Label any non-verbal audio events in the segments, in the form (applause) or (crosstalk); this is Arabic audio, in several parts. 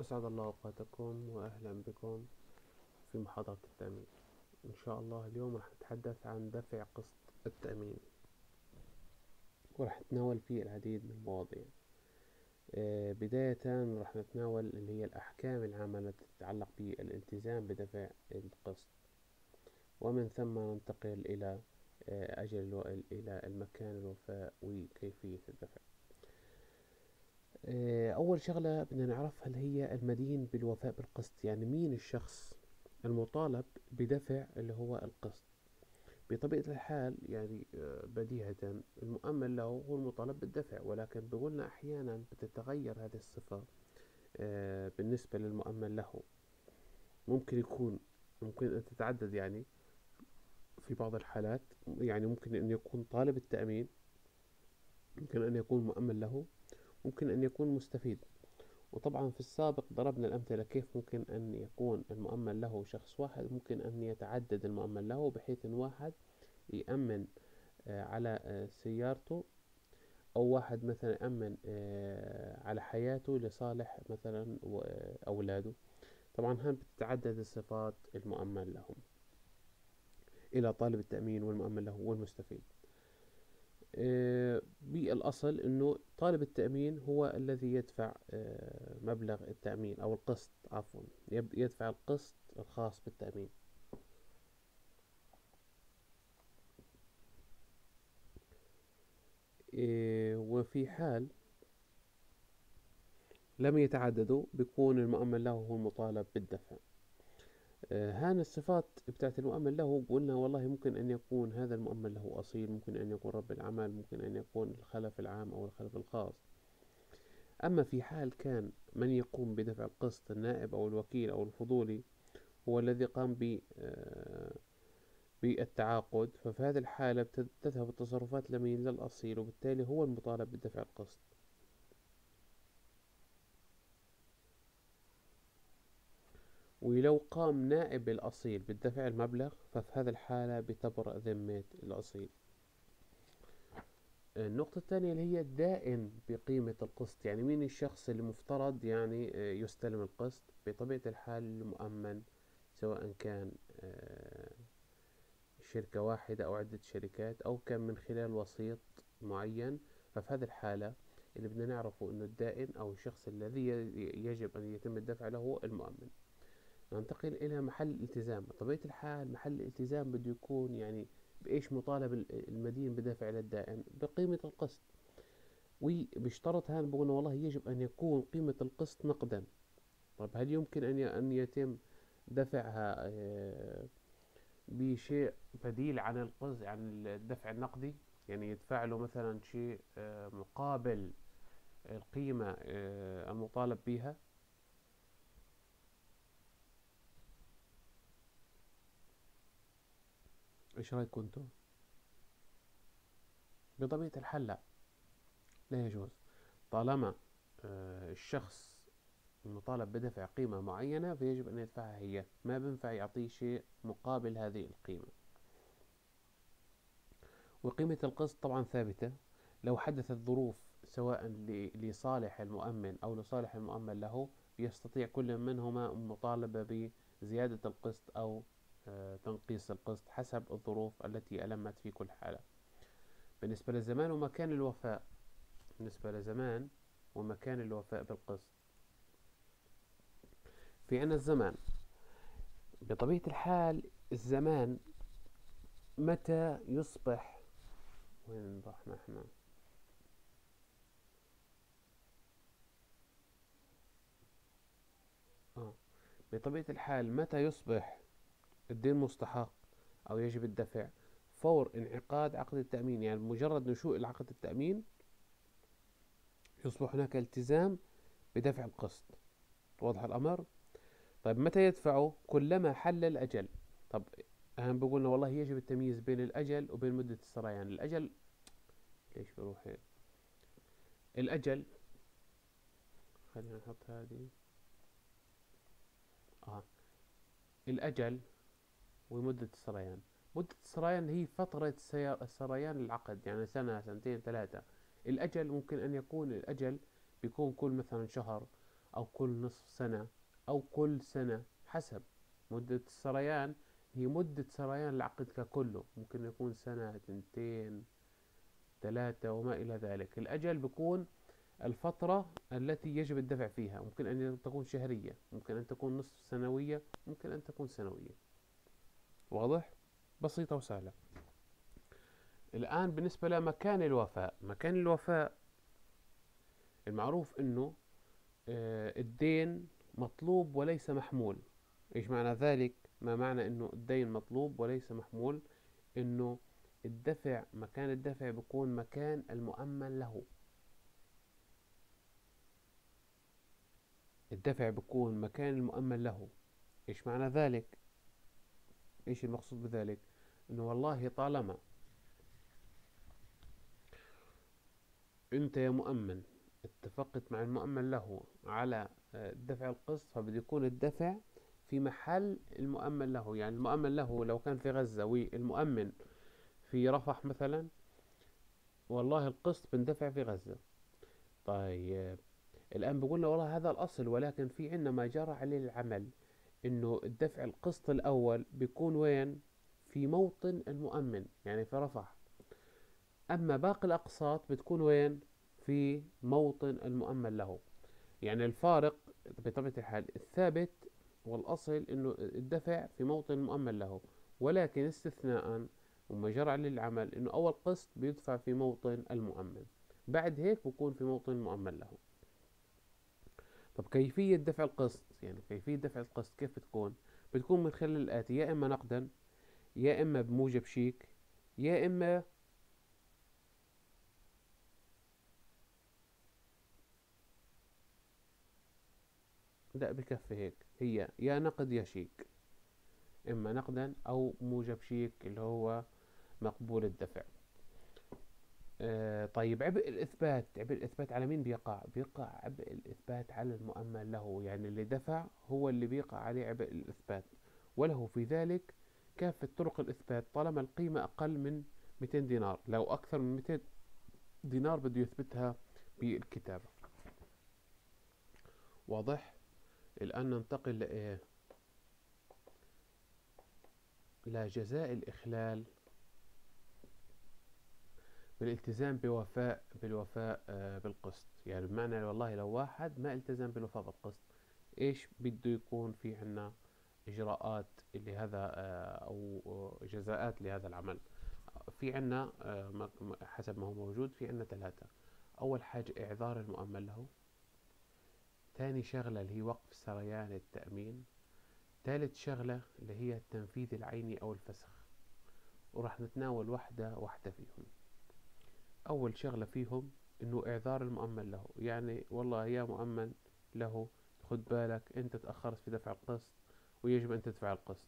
أسعد الله أوقاتكم وأهلا بكم في محاضرة التأمين. إن شاء الله اليوم راح نتحدث عن دفع قسط التأمين وراح نتناول فيه العديد من المواضيع. آه، بداية راح نتناول اللي هي الأحكام العامة التي تتعلق بالالتزام بدفع القسط. ومن ثم ننتقل إلى آه، أجل إلى المكان الوفاء وكيفية الدفع. أول شغلة بدنا نعرفها اللي هي المدين بالوفاء بالقسط. يعني مين الشخص المطالب بدفع اللي هو القسط؟ بطبيعة الحال يعني آه، بديهة المؤمن له هو المطالب بالدفع. ولكن بقولنا أحيانا بتتغير هذه الصفة آه، بالنسبة للمؤمن له. ممكن يكون ممكن أن تتعدد يعني في بعض الحالات يعني ممكن أن يكون طالب التأمين ممكن أن يكون مؤمن له. ممكن أن يكون مستفيد. وطبعا في السابق ضربنا الأمثلة كيف ممكن أن يكون المؤمن له شخص واحد ممكن أن يتعدد المؤمن له بحيث أن واحد يأمن آه، على آه، سيارته أو واحد مثلا يأمن آه، على حياته لصالح مثلا أولاده. طبعا هون بتتعدد الصفات المؤمن لهم إلى طالب التأمين والمؤمن له والمستفيد. بالأصل أنه طالب التأمين هو الذي يدفع آه، مبلغ التأمين أو القسط عفوا يدفع القسط الخاص بالتأمين. آه، وفي حال لم يتعددوا بيكون المؤمن له هو المطالب بالدفع. هان الصفات بتاعت المؤمن له قلنا والله ممكن أن يكون هذا المؤمن له أصيل ممكن أن يكون رب العمل ممكن أن يكون الخلف العام أو الخلف الخاص. أما في حال كان من يقوم بدفع القسط النائب أو الوكيل أو الفضولي هو الذي قام ب آه، بالتعاقد ففي هذه الحالة تذهب التصرفات لمين للأصيل وبالتالي هو المطالب بدفع القسط. ولو قام نائب الأصيل بالدفع المبلغ ففي هذه الحالة بتبرأ ذمة الأصيل. النقطة الثانية اللي هي الدائن بقيمة القسط. يعني مين الشخص اللي مفترض يعني آه، يستلم القسط؟ بطبيعة الحال المؤمن سواء كان آه، شركة واحدة أو عدة شركات أو كان من خلال وسيط معين. ففي هذه الحالة اللي بدنا نعرفه أنه الدائن أو الشخص الذي يجب أن يتم الدفع له المؤمن. ننتقل إلى محل الالتزام بطبيعة الحال محل الالتزام بده يكون يعني بإيش مطالب المدين بدفع للدائن؟ بقيمة القسط. وبيشترط هذا بقولنا والله يجب أن يكون قيمة القسط نقدا. طيب هل يمكن أن أن يتم دفعها آه، بشيء بديل عن القسط عن الدفع النقدي؟ يعني يدفع له مثلا شيء آه، مقابل القيمة آه، المطالب بها إيش رايكم أنتم؟ بطبيعة الحال لا لا يجوز. طالما آه، الشخص المطالب بدفع قيمة معينة فيجب أن يدفعها هي. ما بينفع يعطيه شيء مقابل هذه القيمة. وقيمة القسط طبعا ثابتة. لو حدثت ظروف سواء لصالح المؤمن أو لصالح المؤمن له يستطيع كل منهما مطالبة بزيادة القسط أو تنقيص القسط حسب الظروف التي ألمت في كل حالة. بالنسبة للزمان ومكان الوفاء بالنسبة لزمان ومكان الوفاء بالقسط. في عنا الزمان بطبيعة الحال الزمان متى يصبح؟ وين رحنا إحنا آه. بطبيعة الحال متى يصبح؟ الدين مستحق أو يجب الدفع. فور انعقاد عقد التأمين يعني مجرد نشوء العقد التأمين يصبح هناك التزام بدفع القسط. واضح الأمر؟ طيب متى يدفعه كلما حل الأجل؟ طب أهم بقولنا والله يجب التمييز بين الأجل وبين مدة السريان الأجل ليش بروح هيك الأجل خلينا نحط هذه. آه. الأجل ومدة السريان مدة السريان هي فترة سريان العقد يعني سنة سنتين ثلاثة. الأجل ممكن أن يكون الأجل بيكون كل مثلا شهر أو كل نصف سنة أو كل سنة حسب. مدة السريان هي مدة سريان العقد ككله. ممكن يكون سنة تنتين ثلاثة وما إلى ذلك. الأجل بيكون الفترة التي يجب الدفع فيها. ممكن أن تكون شهرية ممكن أن تكون نصف سنوية ممكن أن تكون سنوية. واضح؟ بسيطة وسهلة الآن بالنسبة لمكان الوفاء مكان الوفاء المعروف أنه آه، الدين مطلوب وليس محمول إيش معنى ذلك؟ ما معنى أنه الدين مطلوب وليس محمول أنه الدفع مكان الدفع بيكون مكان المؤمن له الدفع بيكون مكان المؤمن له إيش معنى ذلك؟ إيش المقصود بذلك؟ أنه والله طالما أنت يا مؤمن اتفقت مع المؤمن له على آه، دفع القسط فبده يكون الدفع في محل المؤمن له. يعني المؤمن له لو كان في غزة والمؤمن في رفح مثلا والله القسط بندفع في غزة. طيب الآن بقولنا والله هذا الأصل ولكن في عندنا ما جرى عليه العمل. إنه الدفع القسط الأول بيكون وين؟ في موطن المؤمن يعني في رفح. أما باقي الأقساط بتكون وين؟ في موطن المؤمن له. يعني الفارق بطبيعة الحال الثابت والأصل إنه الدفع في موطن المؤمن له. ولكن استثناء عليه العمل إنه أول قسط بيدفع في موطن المؤمن. بعد هيك بكون في موطن المؤمن له. طب كيفية دفع القسط؟ يعني كيفية دفع القسط كيف بتكون؟ بتكون من خلال الآتي يا إما نقدا يا إما بموجب شيك يا إما لا بكفي هيك هي يا نقد يا شيك. إما نقدا أو موجب شيك اللي هو مقبول الدفع. طيب عبء الإثبات عبء الإثبات على مين بيقع؟ بيقع عبء الإثبات على المؤمن له يعني اللي دفع هو اللي بيقع عليه عبء الإثبات. وله في ذلك كافة طرق الإثبات طالما القيمة أقل من 200 دينار. لو أكثر من 200 دينار بده يثبتها بالكتابة واضح؟ الآن ننتقل لإيه؟ لجزاء الإخلال. بالالتزام بوفاء بالوفاء آه، بالقسط. يعني بمعنى والله لو واحد ما التزم بالوفاء بالقسط إيش بده يكون في عنا إجراءات لهذا آه، أو جزاءات لهذا العمل؟ في عنا آه، حسب ما هو موجود في عنا ثلاثة. أول حاجة إعذار المؤمن له. ثاني شغلة اللي هي وقف سريان التأمين. ثالث شغلة اللي هي التنفيذ العيني أو الفسخ. وراح نتناول واحدة واحدة فيهم. أول شغلة فيهم إنه إعذار المؤمن له. يعني والله يا مؤمن له خد بالك أنت تأخرت في دفع القسط ويجب أن تدفع القسط.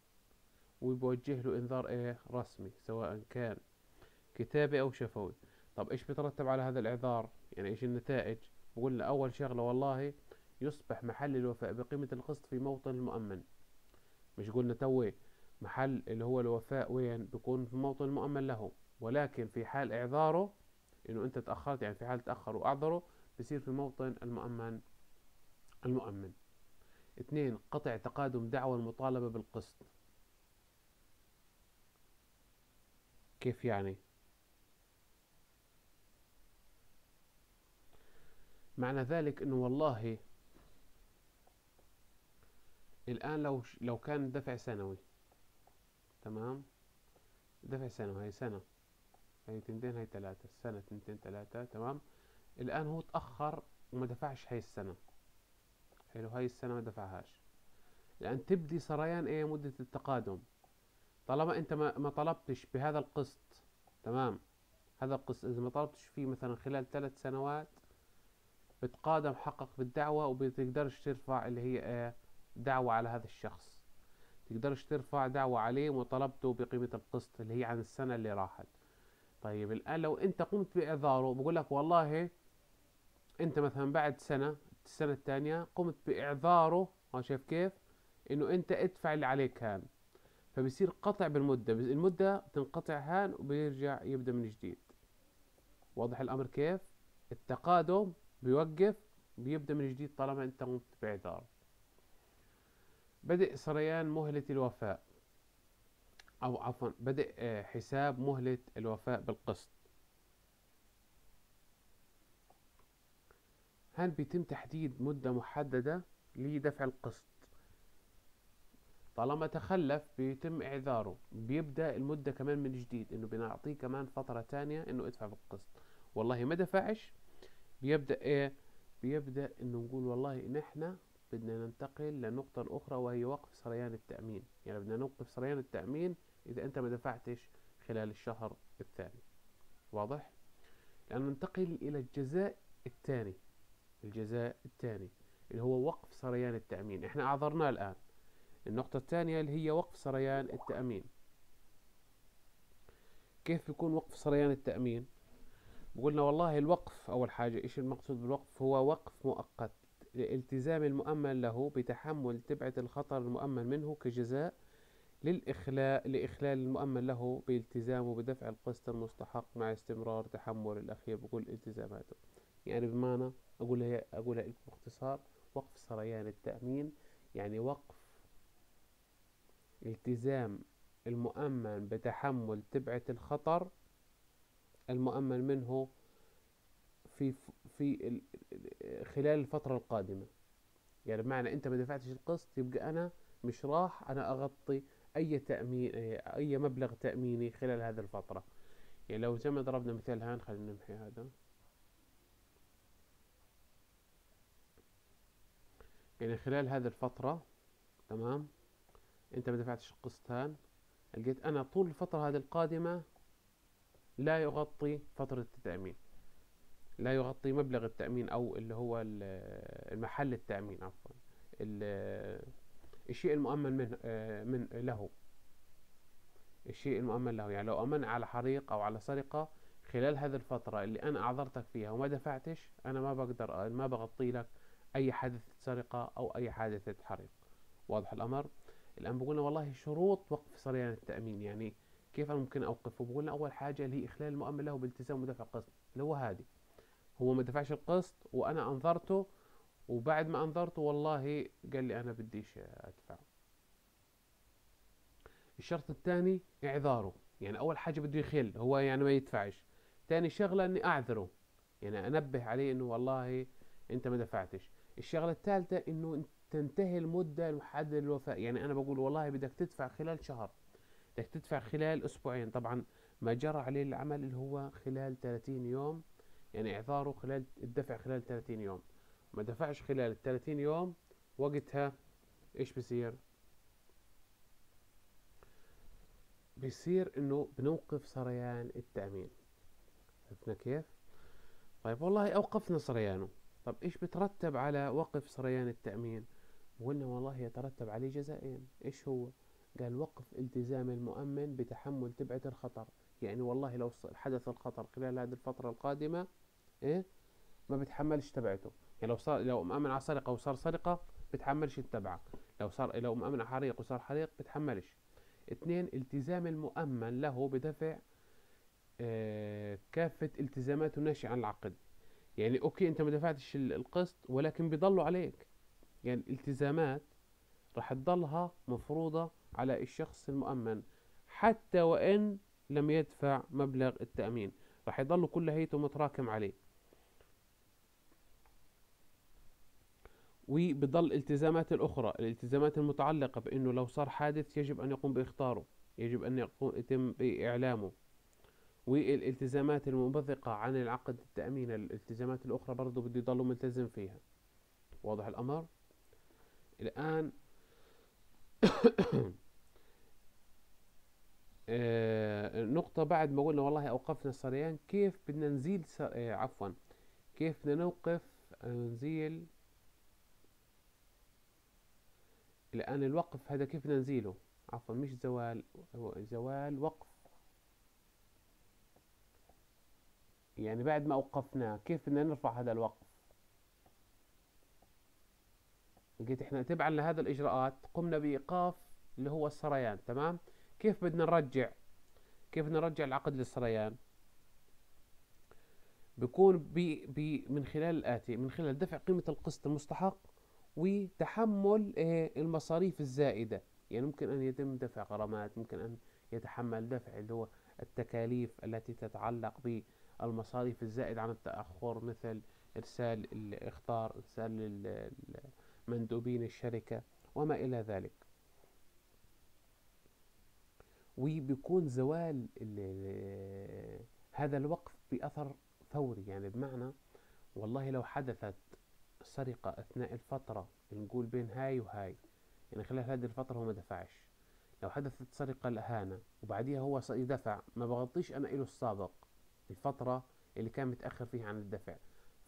وبوجه له إنذار إيه؟ رسمي سواء كان كتابي أو شفوي. طب إيش بيترتب على هذا الإعذار؟ يعني إيش النتائج؟ بقول أول شغلة والله يصبح محل الوفاء بقيمة القسط في موطن المؤمن. مش قلنا توي محل اللي هو الوفاء وين؟ بيكون في موطن المؤمن له. ولكن في حال إعذاره إنه أنت تأخرت يعني في حال تأخر وأعذره بصير في موطن المؤمن المؤمن. اثنين قطع تقادم دعوى المطالبة بالقسط. كيف يعني؟ معنى ذلك إنه والله الآن لو لو كان دفع سنوي تمام؟ دفع سنوي هي سنة. هي تنتين هي ثلاثة سنة تنتين ثلاثة تمام؟ الآن هو تأخر وما دفعش هاي السنة. حلو هاي السنة ما دفعهاش. الآن تبدي سريان إيه مدة التقادم. طالما أنت ما, ما طلبتش بهذا القسط تمام؟ هذا القسط إذا ما طلبتش فيه مثلا خلال ثلاث سنوات بتقادم حقق بالدعوة وبتقدرش ترفع اللي هي إيه دعوة على هذا الشخص. تقدرش ترفع دعوة عليه وطلبته بقيمة القسط اللي هي عن السنة اللي راحت. طيب الآن لو أنت قمت بإعذاره بقول لك والله أنت مثلا بعد سنة السنة الثانية قمت بإعذاره شايف كيف؟ إنه أنت ادفع اللي عليك هان. فبصير قطع بالمدة المدة تنقطع هان وبيرجع يبدأ من جديد. واضح الأمر كيف؟ التقادم بيوقف بيبدأ من جديد طالما أنت قمت بإعذار بدء سريان مهلة الوفاء. أو عفوا بدء آه، حساب مهلة الوفاء بالقسط. هل بيتم تحديد مدة محددة لدفع القسط؟ طالما تخلف بيتم إعذاره. بيبدأ المدة كمان من جديد إنه بنعطيه كمان فترة تانية إنه ادفع بالقسط. والله ما دفعش. بيبدأ إيه؟ بيبدأ إنه نقول والله نحن بدنا ننتقل للنقطة الأخرى وهي وقف سريان التأمين. يعني بدنا نوقف سريان التأمين إذا أنت ما دفعتش خلال الشهر الثاني. واضح؟ لأن ننتقل إلى الجزاء الثاني. الجزاء الثاني اللي هو وقف سريان التأمين. إحنا أعذرناه الآن. النقطة الثانية اللي هي وقف سريان التأمين. كيف يكون وقف سريان التأمين؟ قلنا والله الوقف أول حاجة إيش المقصود بالوقف؟ هو وقف مؤقت لالتزام المؤمن له بتحمل تبعة الخطر المؤمن منه كجزاء للإخلاء لإخلال المؤمن له بالتزامه بدفع القسط المستحق مع استمرار تحمل الأخير بكل التزاماته. يعني بمعنى أقولها أقولها لكم باختصار وقف سريان التأمين. يعني وقف التزام المؤمن بتحمل تبعة الخطر المؤمن منه في في خلال الفترة القادمة. يعني بمعنى أنت ما دفعتش القسط يبقى أنا مش راح أنا أغطي أي تأمين أي مبلغ تأميني خلال هذه الفترة. يعني لو زي ما ضربنا مثال هان خلينا نمحي هذا. يعني خلال هذه الفترة تمام؟ أنت ما دفعتش القسط هان. لقيت أنا طول الفترة هذه القادمة لا يغطي فترة التأمين. لا يغطي مبلغ التأمين أو اللي هو المحل التأمين عفوا. الشيء المؤمن من من له. الشيء المؤمن له. يعني لو أمن على حريق أو على سرقة خلال هذه الفترة اللي أنا أعذرتك فيها وما دفعتش أنا ما بقدر ما بغطي لك أي حادثة سرقة أو أي حادثة حريق. واضح الأمر؟ الآن بقولنا والله شروط وقف سريان التأمين. يعني كيف أنا ممكن أوقفه؟ بقولنا أول حاجة اللي هي إخلال المؤمن له بالتزام ودفع القسط. اللي هو هذه. هو ما دفعش القسط وأنا أنظرته وبعد ما أنظرته والله قال لي أنا بديش أدفع. الشرط الثاني إعذاره. يعني أول حاجة بده يخل هو يعني ما يدفعش. ثاني شغلة إني أعذره. يعني أنبه عليه إنه والله أنت ما دفعتش. الشغلة الثالثة إنه تنتهي المدة المحددة للوفاء يعني أنا بقول والله بدك تدفع خلال شهر. بدك تدفع خلال أسبوعين. طبعا ما جرى عليه العمل اللي هو خلال 30 يوم. يعني إعذاره خلال الدفع خلال 30 يوم. ما دفعش خلال ال 30 يوم وقتها إيش بصير بيصير إنه بنوقف سريان التأمين. عرفنا كيف؟ طيب والله أوقفنا سريانه. طب إيش بترتب على وقف سريان التأمين؟ قلنا والله يترتب عليه جزائين. إيش هو؟ قال وقف التزام المؤمن بتحمل تبعة الخطر. يعني والله لو حدث الخطر خلال هذه الفترة القادمة إيه؟ ما بتحملش تبعته. يعني لو صار لو مأمن على سرقة وصار سرقة بتحملش التبعة لو صار لو مأمن على حريق وصار حريق بتحملش. اثنين التزام المؤمن له بدفع آه كافة التزاماته الناشئة عن العقد. يعني أوكي أنت ما دفعتش القسط ولكن بيضلوا عليك. يعني الالتزامات راح تضلها مفروضة على الشخص المؤمن حتى وإن لم يدفع مبلغ التأمين. راح يضل كل هيته متراكم عليه. وبضل الالتزامات الأخرى الالتزامات المتعلقة بأنه لو صار حادث يجب أن يقوم بإخطاره يجب أن يتم بإعلامه. والالتزامات المنبثقة عن العقد التأمين الالتزامات الأخرى برضو بده يضل ملتزم فيها. واضح الأمر؟ الآن (coughs) آه نقطة بعد ما قلنا والله أوقفنا الصريان كيف بدنا نزيل آه عفوا كيف بدنا نوقف آه نزيل الآن الوقف هذا كيف بدنا نزيله عفوا مش زوال زوال وقف. يعني بعد ما أوقفناه كيف بدنا نرفع هذا الوقف؟ لقيت إحنا تبعا لهذا الإجراءات قمنا بإيقاف اللي هو السريان تمام؟ كيف بدنا نرجع؟ كيف نرجع العقد للسريان؟ بيكون بي بي من خلال الآتي من خلال دفع قيمة القسط المستحق وتحمل إيه المصاريف الزائدة. يعني ممكن أن يتم دفع غرامات ممكن أن يتحمل دفع اللي هو التكاليف التي تتعلق بالمصاريف الزائدة عن التأخر مثل إرسال الإخطار إرسال مندوبين الشركة وما إلى ذلك. وبيكون زوال هذا الوقف بأثر فوري. يعني بمعنى والله لو حدثت سرقة أثناء الفترة نقول بين هاي وهاي. يعني خلال هذه الفترة هو ما دفعش. لو حدثت سرقة الأهانة وبعديها هو يدفع ما بغطيش أنا إله السابق الفترة اللي كان متأخر فيها عن الدفع.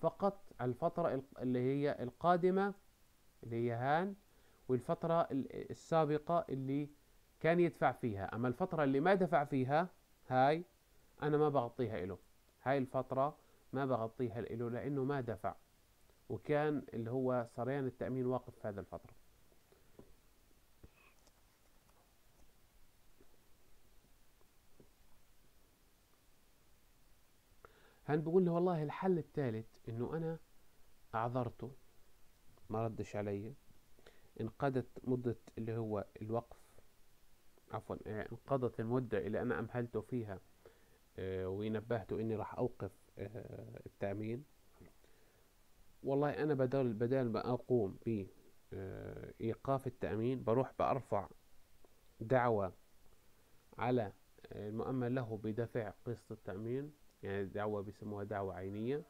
فقط على الفترة اللي هي القادمة اللي هي هان والفترة السابقة اللي كان يدفع فيها. أما الفترة اللي ما دفع فيها هاي أنا ما بغطيها إله. هاي الفترة ما بغطيها إله لأنه ما دفع. وكان اللي هو سريان التأمين واقف في هذه الفترة. هن بقول له والله الحل الثالث إنه أنا اعذرته ما ردش علي انقضت مدة اللي هو الوقف عفوا آه، انقضت المدة اللي أنا أمهلته فيها آه، ونبهته إني راح أوقف آه، التأمين. والله أنا بدل بدل ما أقوم بايقاف التأمين بروح بأرفع دعوة على المؤمن له بدفع قسط التأمين. يعني دعوة بيسموها دعوة عينية.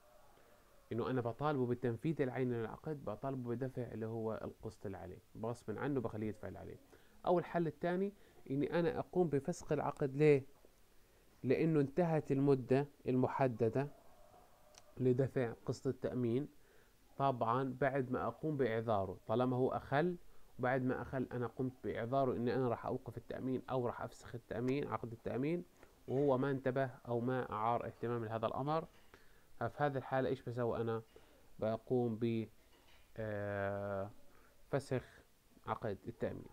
إنه أنا بطالبه بالتنفيذ العيني للعقد بطالبه بدفع اللي هو القسط اللي عليه. غصبا عنه بخليه يدفع اللي عليه. أو الحل الثاني إني أنا أقوم بفسخ العقد ليه؟ لأنه انتهت المدة المحددة لدفع قسط التأمين. طبعا بعد ما أقوم بإعذاره. طالما هو أخل وبعد ما أخل أنا قمت بإعذاره إني أنا راح أوقف التأمين أو راح أفسخ التأمين عقد التأمين وهو ما انتبه أو ما أعار اهتمام لهذا الأمر. في هذه الحالة إيش بسوي أنا؟ بقوم ب آه، فسخ عقد التأمين.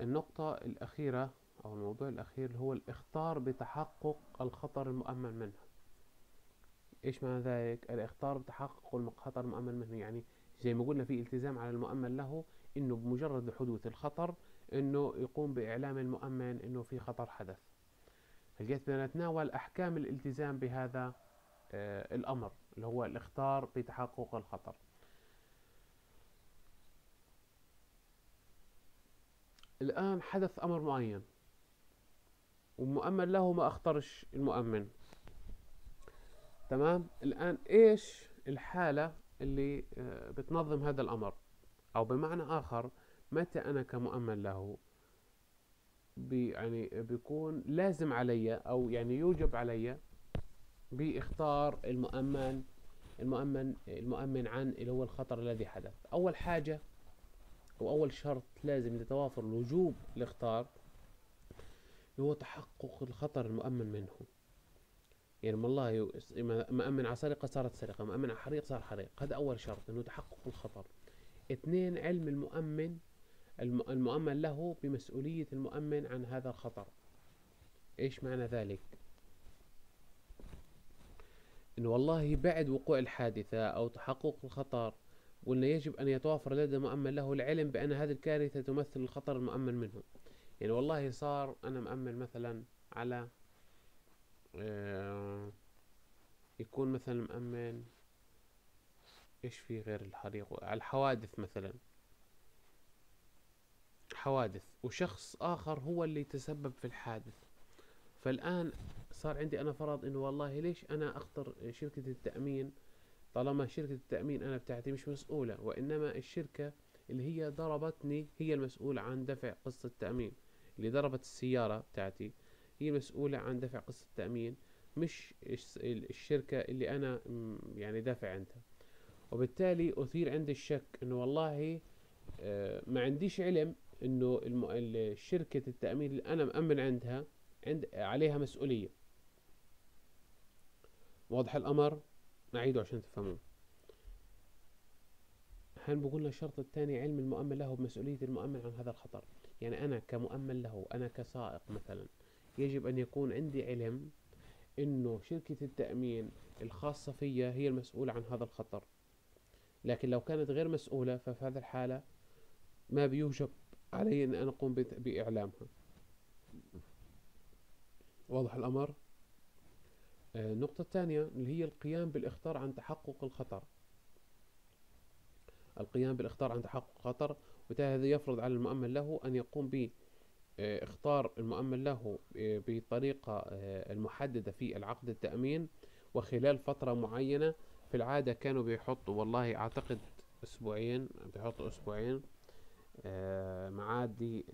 النقطة الأخيرة أو الموضوع الأخير هو الإخطار بتحقق الخطر المؤمن منه. إيش معنى ذلك؟ الإخطار بتحقق الخطر المؤمن منه. يعني زي ما قلنا في التزام على المؤمن له إنه بمجرد حدوث الخطر إنه يقوم بإعلام المؤمن إنه في خطر حدث. بدنا نتناول أحكام الالتزام بهذا آه الأمر اللي هو الاختار بتحقق الخطر. الآن حدث أمر معين. والمؤمن له ما اختارش المؤمن. تمام؟ الآن إيش الحالة اللي آه بتنظم هذا الأمر؟ أو بمعنى آخر متى أنا كمؤمن له بي يعني بيكون لازم علي أو يعني يوجب علي باختار المؤمن المؤمن المؤمن عن اللي هو الخطر الذي حدث؟ أول حاجة وأول شرط لازم يتوافر الوجوب الاختار هو تحقق الخطر المؤمن منه. يعني والله مأمن على سرقة صارت سرقة مأمن على حريق صار حريق. هذا أول شرط أنه تحقق الخطر. اثنين علم المؤمن المؤمن له بمسؤولية المؤمن عن هذا الخطر. إيش معنى ذلك؟ إن والله بعد وقوع الحادثة أو تحقق الخطر قلنا يجب أن يتوافر لدى المؤمن له العلم بأن هذه الكارثة تمثل الخطر المؤمن منه. يعني والله صار أنا مأمن مثلا على آه، يكون مثلا مأمن إيش في غير الحريق؟ على الحوادث مثلا. حوادث. وشخص آخر هو اللي تسبب في الحادث. فالآن صار عندي أنا فرض إنه والله ليش أنا أخطر شركة التأمين؟ طالما شركة التأمين أنا بتاعتي مش مسؤولة وإنما الشركة اللي هي ضربتني هي المسؤولة عن دفع قصة التأمين. اللي ضربت السيارة بتاعتي. هي مسؤولة عن دفع قصة التأمين مش الشركة اللي أنا يعني دافع عندها وبالتالي أثير عندي الشك أنه والله آه، ما عنديش علم أنه شركة التأمين اللي أنا مأمن عندها عند عليها مسؤولية. واضح الأمر؟ نعيده عشان تفهمون. هن بقولنا الشرط الثاني علم المؤمن له بمسؤولية المؤمن عن هذا الخطر؟ يعني أنا كمؤمن له أنا كسائق مثلا يجب أن يكون عندي علم إنه شركة التأمين الخاصة فيها هي المسؤولة عن هذا الخطر. لكن لو كانت غير مسؤولة ففي هذه الحالة ما بيوجب علي أن أنا أقوم بإعلامها. واضح الأمر؟ آه، النقطة الثانية اللي هي القيام بالإخطار عن تحقق الخطر. القيام بالإخطار عن تحقق الخطر وهذا يفرض على المؤمن له أن يقوم باختار المؤمن له آه، بطريقة آه، المحددة في العقد التأمين وخلال فترة معينة. في العادة كانوا بيحطوا والله أعتقد أسبوعين بيحطوا أسبوعين معاد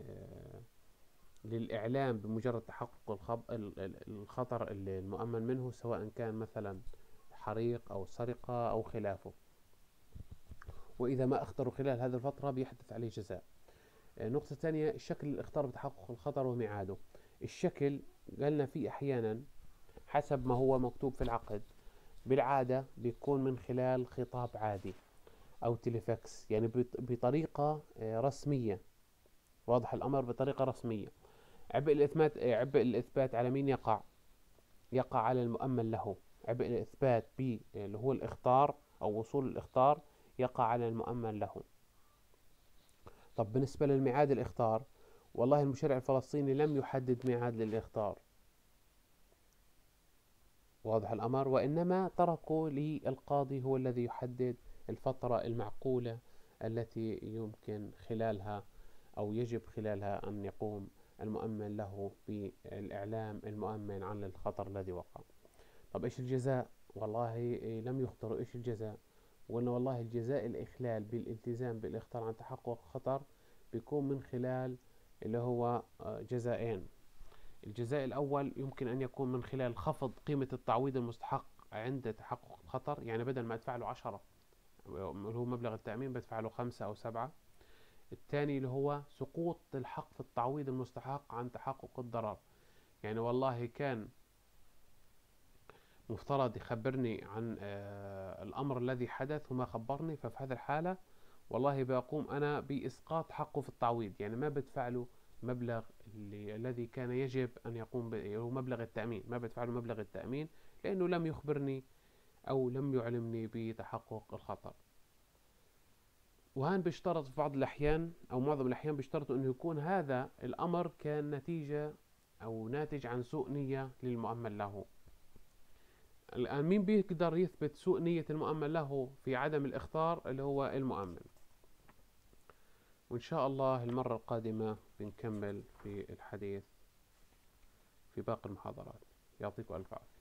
للإعلام بمجرد تحقق الخطر المؤمن منه سواء كان مثلا حريق أو سرقة أو خلافه. وإذا ما أخطروا خلال هذه الفترة بيحدث عليه جزاء. النقطة الثانية الشكل اللي اختار بتحقق الخطر وميعاده. الشكل قالنا فيه أحيانا حسب ما هو مكتوب في العقد بالعادة بيكون من خلال خطاب عادي أو تليفاكس يعني بطريقة آه، رسمية. واضح الأمر؟ بطريقة رسمية. عبء الإثبات عبء الإثبات على مين يقع؟ يقع على المؤمن له. عبء الإثبات ب اللي هو الإخطار أو وصول الإخطار يقع على المؤمن له. طب بالنسبة للميعاد الإخطار والله المشرع الفلسطيني لم يحدد ميعاد للإخطار. واضح الأمر؟ وإنما تركوا للقاضي هو الذي يحدد الفترة المعقولة التي يمكن خلالها أو يجب خلالها أن يقوم المؤمن له بالإعلام المؤمن عن الخطر الذي وقع. طب إيش الجزاء؟ والله إيه، لم يخطروا. إيش الجزاء؟ وقلنا والله الجزاء الإخلال بالالتزام بالإخطار عن تحقق الخطر بيكون من خلال اللي هو آه، جزائين. الجزاء الأول يمكن أن يكون من خلال خفض قيمة التعويض المستحق عند تحقق الخطر يعني بدل ما أدفع له عشرة اللي هو مبلغ التأمين بدفع له خمسة أو سبعة. الثاني اللي هو سقوط الحق في التعويض المستحق عن تحقق الضرر. يعني والله كان مفترض يخبرني عن آه الأمر الذي حدث وما خبرني ففي هذه الحالة والله بقوم أنا بإسقاط حقه في التعويض. يعني ما بدفع له مبلغ الذي كان يجب أن يقوم به هو مبلغ التأمين. ما بدفع له مبلغ التأمين لأنه لم يخبرني أو لم يعلمني بتحقق الخطر. وهان بيشترط في بعض الأحيان أو معظم الأحيان بيشترطوا أنه يكون هذا الأمر كان نتيجة أو ناتج عن سوء نية للمؤمن له. الآن مين بيقدر يثبت سوء نية المؤمن له في عدم الإخطار اللي هو المؤمن؟ وإن شاء الله المرة القادمة بنكمل في الحديث في باقي المحاضرات. يعطيكم ألف عافية.